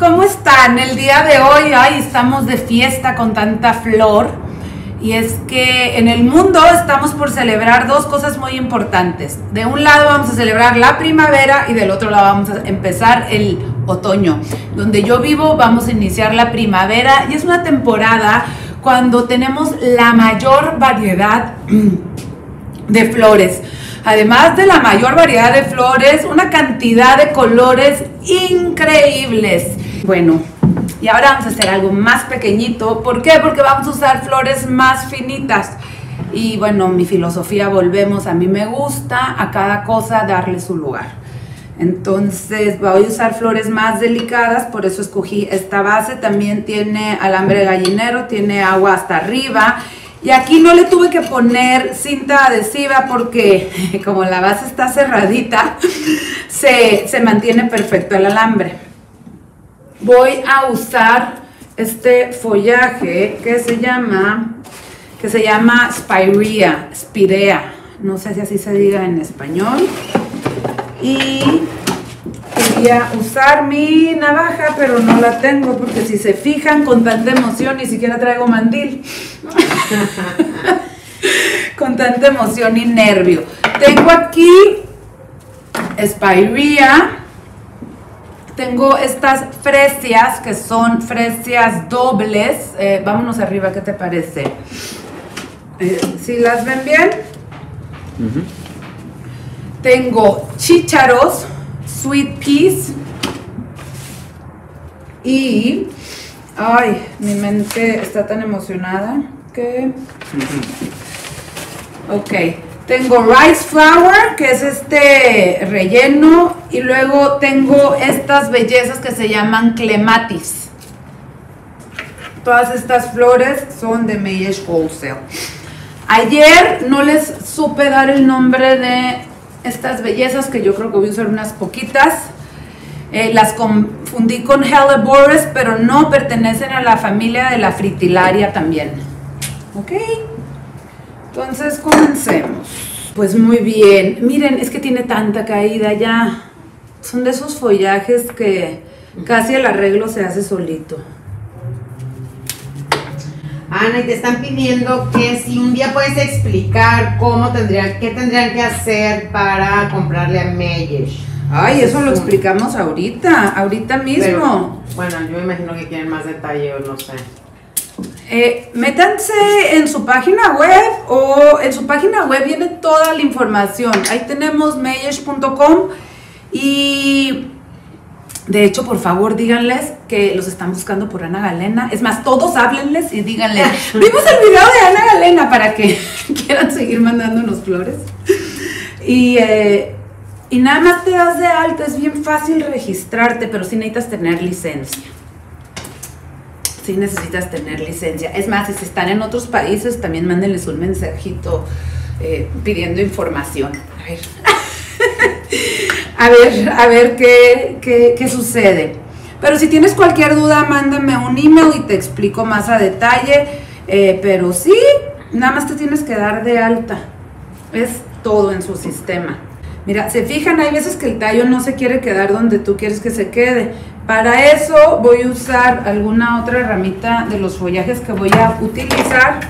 ¿cómo están? El día de hoy, ay, estamos de fiesta con tanta flor. Y es que en el mundo estamos por celebrar dos cosas muy importantes. De un lado vamos a celebrar la primavera y del otro lado vamos a empezar el otoño. Donde yo vivo vamos a iniciar la primavera y es una temporada cuando tenemos la mayor variedad de flores. Además de la mayor variedad de flores, una cantidad de colores increíbles. Bueno, y ahora vamos a hacer algo más pequeñito. ¿Por qué? Porque vamos a usar flores más finitas. Y bueno, mi filosofía, volvemos, a mí me gusta a cada cosa darle su lugar. Entonces voy a usar flores más delicadas, por eso escogí esta base. También tiene alambre gallinero, tiene agua hasta arriba y aquí no le tuve que poner cinta adhesiva porque como la base está cerradita, se, mantiene perfecto el alambre. Voy a usar este follaje que se llama, que se llama Spirea, Spirea. No sé si así se diga en español. Y quería usar mi navaja, pero no la tengo porque si se fijan con tanta emoción ni siquiera traigo mandil. con tanta emoción y nervio. Tengo aquí Spirea. Tengo estas fresias que son fresias dobles. Eh, vámonos arriba, ¿qué te parece? Eh, ¿Si las ven bien? Tengo chícharos sweet peas y ay, mi mente está tan emocionada que ok, tengo rice flour que es este relleno y luego tengo estas bellezas que se llaman clematis todas estas flores son de Mayesh Wholesale ayer no les supe dar el nombre de estas bellezas que yo creo que voy a usar unas poquitas. Eh, las confundí con Hellebores, pero no pertenecen a la familia de la fritilaria también. ¿Ok? Entonces comencemos. Pues muy bien. Miren, es que tiene tanta caída ya. Son de esos follajes que casi el arreglo se hace solito. Ana, y te están pidiendo que si un día puedes explicar cómo tendrían, qué tendrían que hacer para comprarle a Meyesh. Ay, eso lo explicamos ahorita, ahorita mismo. bueno, yo me imagino que quieren más detalle no sé. Eh, métanse en su página web o en su página web viene toda la información. Ahí tenemos meyesh.com y de hecho, por favor, díganles que los están buscando por Ana Galena. Es más, todos háblenles y díganles, vimos el video de Ana Galena para que quieran seguir mandándonos flores. Y, eh, y nada más te das de alta, es bien fácil registrarte, pero sí necesitas tener licencia. Sí necesitas tener licencia. Es más, si están en otros países, también mándenles un mensajito eh, pidiendo información. A ver. a ver, a ver qué, sucede. Pero si tienes cualquier duda, mándame un email y te explico más a detalle. Eh, pero sí, nada más te tienes que dar de alta. Es todo en su sistema. Mira, se fijan, hay veces que el tallo no se quiere quedar donde tú quieres que se quede. Para eso voy a usar alguna otra ramita de los follajes que voy a utilizar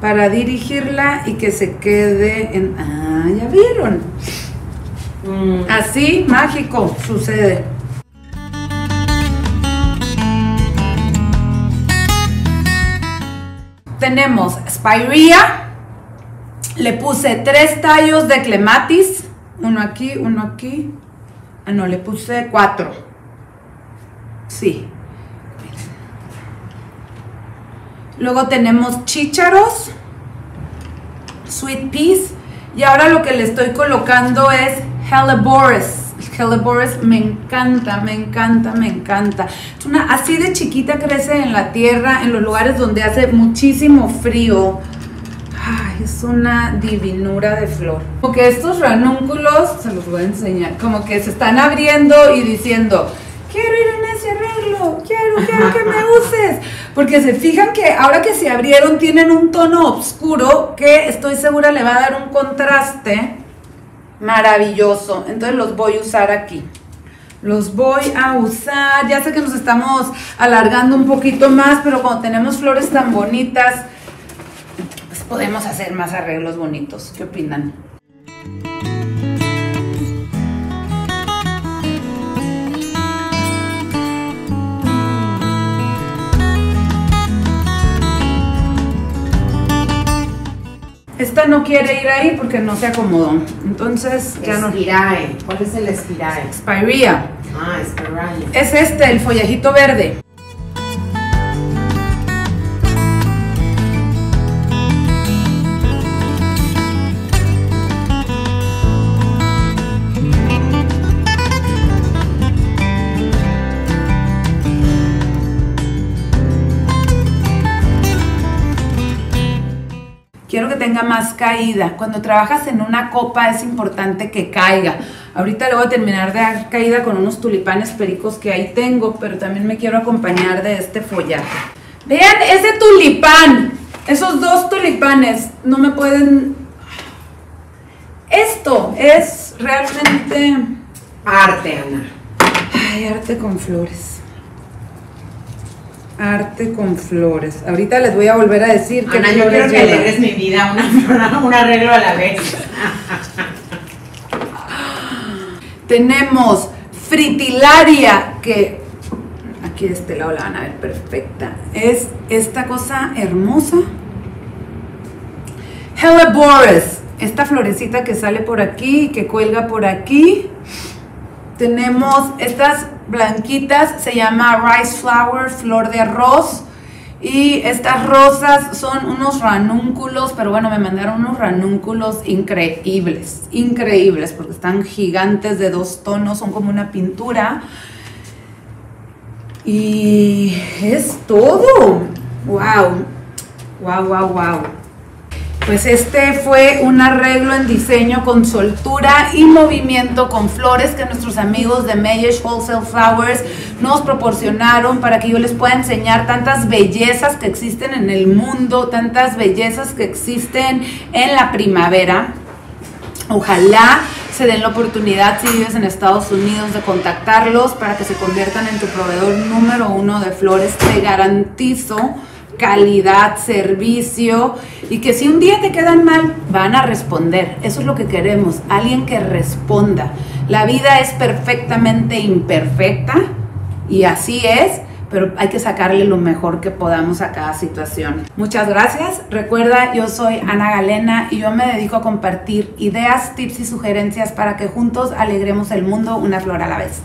para dirigirla y que se quede en... Ah, ya vieron. Mm. Así, mágico, sucede. Tenemos Spirea. Le puse tres tallos de clematis. Uno aquí, uno aquí. Ah, no, le puse cuatro. Sí. Luego tenemos chícharos. Sweet peas. Y ahora lo que le estoy colocando es Hellebores. Hellebores me encanta, me encanta, me encanta. Es una, así de chiquita crece en la tierra, en los lugares donde hace muchísimo frío. Ay, es una divinura de flor. Porque estos ranúnculos, se los voy a enseñar, como que se están abriendo y diciendo, quiero, quiero que me uses. Porque se fijan que ahora que se abrieron tienen un tono oscuro que estoy segura le va a dar un contraste maravilloso. Entonces los voy a usar aquí. los voy a usar. Ya sé que nos estamos alargando un poquito más, pero cuando tenemos flores tan bonitas, pues podemos hacer más arreglos bonitos. ¿Qué opinan? Esta no quiere ir ahí porque no se acomodó. Entonces ya no. Espirae. ¿Cuál es el espirae? Spirea. Ah, espirae. Es este, el follajito verde. Quiero que tenga más caída. Cuando trabajas en una copa es importante que caiga. Ahorita le voy a terminar de dar caída con unos tulipanes pericos que ahí tengo, pero también me quiero acompañar de este follaje. Vean ese tulipán, esos dos tulipanes, no me pueden... Esto es realmente... Arte, Ana. Ay, arte con flores. Arte con flores. Ahorita les voy a volver a decir que Ana, yo quiero que alegres mi vida, una, un arreglo a la vez. Tenemos fritilaria, que aquí de este lado la van a ver perfecta. Es esta cosa hermosa. Helleborus, esta florecita que sale por aquí, que cuelga por aquí. Tenemos estas blanquitas, se llama rice flower, flor de arroz. Y estas rosas son unos ranúnculos, pero bueno, me mandaron unos ranúnculos increíbles, increíbles, porque están gigantes de dos tonos, son como una pintura. Y es todo. ¡Wow! ¡Wow, wow, wow! Pues este fue un arreglo en diseño con soltura y movimiento con flores que nuestros amigos de Meyesh Wholesale Flowers nos proporcionaron para que yo les pueda enseñar tantas bellezas que existen en el mundo, tantas bellezas que existen en la primavera. Ojalá se den la oportunidad si vives en Estados Unidos de contactarlos para que se conviertan en tu proveedor número uno de flores. Te garantizo calidad, servicio y que si un día te quedan mal, van a responder. Eso es lo que queremos, alguien que responda. La vida es perfectamente imperfecta y así es, pero hay que sacarle lo mejor que podamos a cada situación. Muchas gracias. Recuerda, yo soy Ana Galena y yo me dedico a compartir ideas, tips y sugerencias para que juntos alegremos el mundo una flor a la vez.